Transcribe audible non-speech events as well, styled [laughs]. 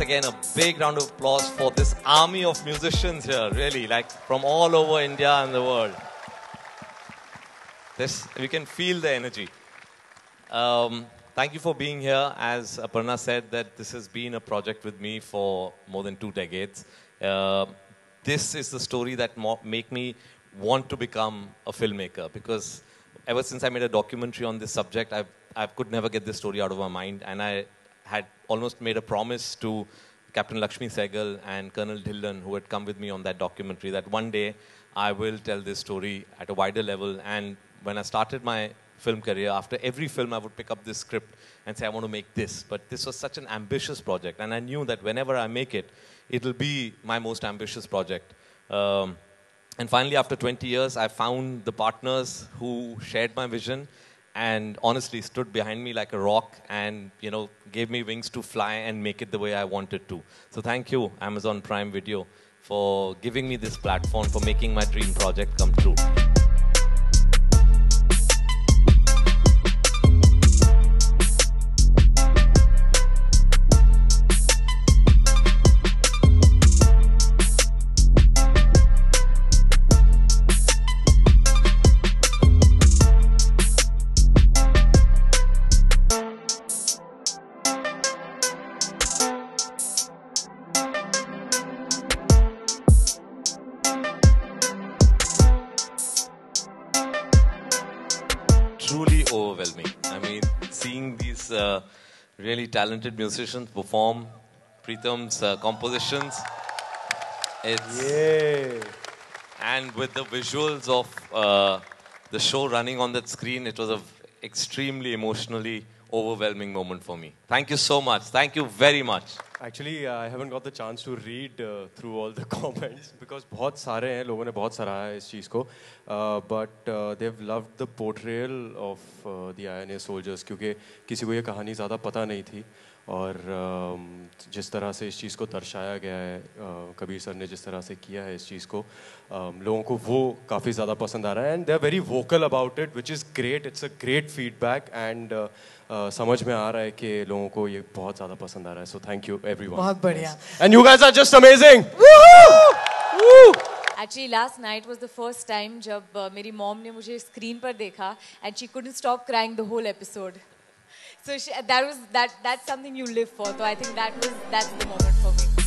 again a big round of applause for this army of musicians here, really, like from all over India and the world. This, we can feel the energy. Um, thank you for being here. As Aparna said, that this has been a project with me for more than two decades. Uh, this is the story that make me want to become a filmmaker because ever since I made a documentary on this subject, I've, I could never get this story out of my mind, and I had almost made a promise to Captain Lakshmi Sehgal and Colonel Dhillon, who had come with me on that documentary, that one day I will tell this story at a wider level. And when I started my film career, after every film, I would pick up this script and say, I want to make this. But this was such an ambitious project, and I knew that whenever I make it, it'll be my most ambitious project. Um, and finally, after 20 years, I found the partners who shared my vision and honestly stood behind me like a rock and you know gave me wings to fly and make it the way I wanted to. So thank you, Amazon Prime Video, for giving me this platform for making my dream project come true. Truly overwhelming. I mean, seeing these uh, really talented musicians perform Pritam's uh, compositions, it's Yeah. and with the visuals of uh, the show running on that screen, it was an extremely emotionally overwhelming moment for me. Thank you so much. Thank you very much. Uh, I haven't got the chance to read uh, through all the [laughs] comments because बहुत सारे हैं लोगों ने बहुत सराहा है इस चीज़ को। Uh, but uh, they've loved the portrayal of uh, the INA soldiers क्योंकि किसी को ये कहानी ज़्यादा पता नहीं थी और um, जिस तरह से इस चीज़ को दर्शाया गया है uh, कबीर सर ने जिस तरह से किया है इस चीज़ को um, लोगों को वो काफ़ी ज़्यादा पसंद आ रहा है। And they are very vocal about it which is great it's a great feedback and समझ में आ रहा है कि लोगों को ये बहुत ज़्यादा पसंद आ रहा है। सो थैंक यू एवरी बहुत बढ़िया And you guys are just amazing. Actually, last night was the first time जब uh, मेरी मॉम ने मुझे स्क्रीन पर देखा and she couldn't stop crying the whole episode. So she, that was that that's something you live for. So I think that was that's the moment for me.